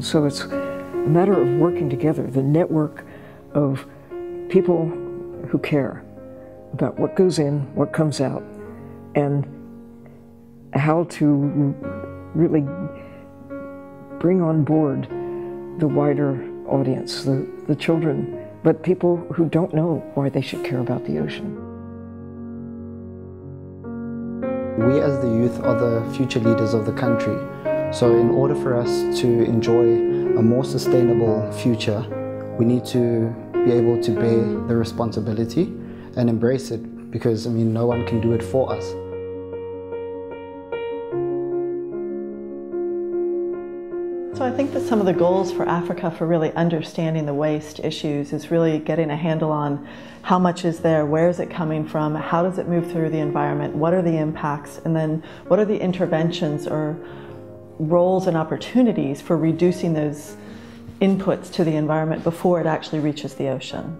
So it's a matter of working together, the network of people who care about what goes in, what comes out, and how to really bring on board the wider audience, the, the children, but people who don't know why they should care about the ocean. We as the youth are the future leaders of the country. So in order for us to enjoy a more sustainable future, we need to be able to bear the responsibility and embrace it because, I mean, no one can do it for us. So I think that some of the goals for Africa for really understanding the waste issues is really getting a handle on how much is there, where is it coming from, how does it move through the environment, what are the impacts, and then what are the interventions or roles and opportunities for reducing those inputs to the environment before it actually reaches the ocean.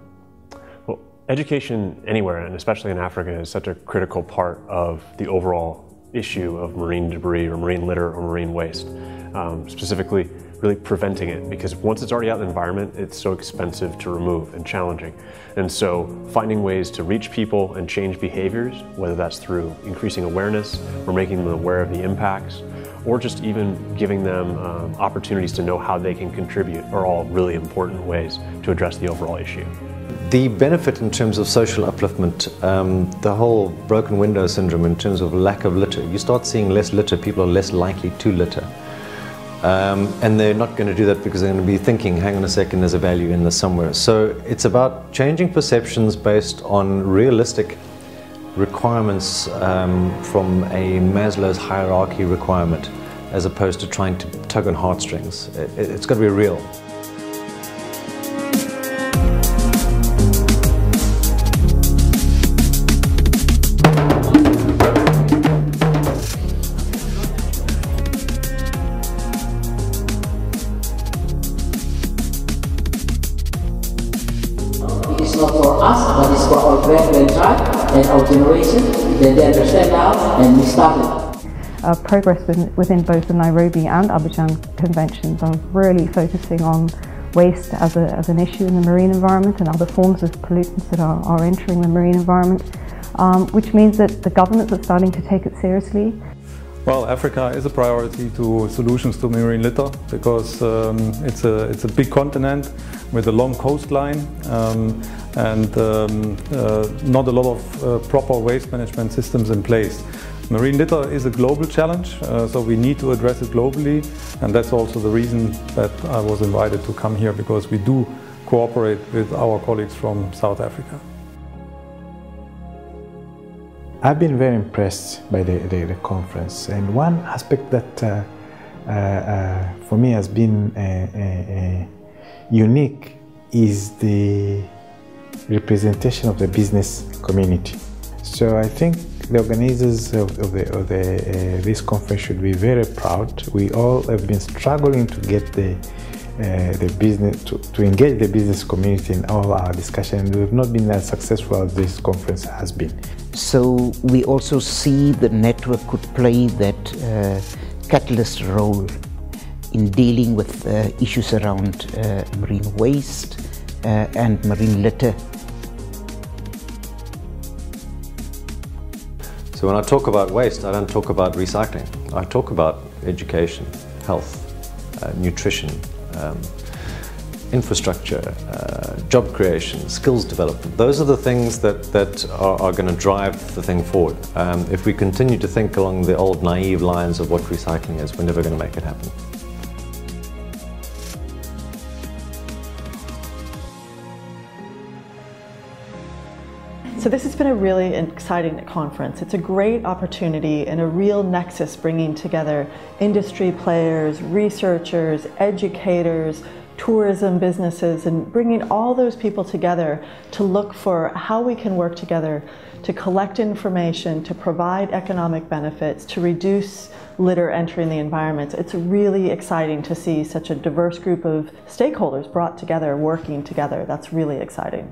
Well, education anywhere, and especially in Africa, is such a critical part of the overall issue of marine debris or marine litter or marine waste. Um, specifically, really preventing it because once it's already out in the environment, it's so expensive to remove and challenging. And so finding ways to reach people and change behaviors, whether that's through increasing awareness or making them aware of the impacts, or just even giving them um, opportunities to know how they can contribute are all really important ways to address the overall issue. The benefit in terms of social upliftment, um, the whole broken window syndrome in terms of lack of litter, you start seeing less litter, people are less likely to litter. Um, and they're not going to do that because they're going to be thinking, hang on a second, there's a value in this somewhere. So it's about changing perceptions based on realistic requirements um, from a Maslow's hierarchy requirement as opposed to trying to tug on heartstrings. It, it's got to be real. It is not for us, but it's for our grand-grandchild and our generation that they understand now and we started. Uh, progress within, within both the Nairobi and Abidjan conventions are really focusing on waste as, a, as an issue in the marine environment and other forms of pollutants that are, are entering the marine environment, um, which means that the governments are starting to take it seriously. Well, Africa is a priority to solutions to marine litter because um, it's, a, it's a big continent with a long coastline um, and um, uh, not a lot of uh, proper waste management systems in place. Marine litter is a global challenge, uh, so we need to address it globally and that's also the reason that I was invited to come here because we do cooperate with our colleagues from South Africa. I've been very impressed by the, the, the conference, and one aspect that uh, uh, uh, for me has been unique is the representation of the business community. So I think the organizers of, of, the, of the, this conference should be very proud. We all have been struggling to get the uh, the business to, to, engage the business community in all our discussion. We have not been as successful as this conference has been. So we also see the network could play that uh, catalyst role in dealing with uh, issues around uh, marine waste uh, and marine litter. So when I talk about waste, I don't talk about recycling. I talk about education, health, nutrition, um, infrastructure, uh, job creation, skills development. Those are the things that, that are, are going to drive the thing forward. Um, if we continue to think along the old naive lines of what recycling is, we're never going to make it happen. So this has been a really exciting conference. It's a great opportunity and a real nexus bringing together industry players, researchers, educators, tourism businesses, and bringing all those people together to look for how we can work together to collect information, to provide economic benefits, to reduce litter entering the environment. It's really exciting to see such a diverse group of stakeholders brought together, working together. That's really exciting.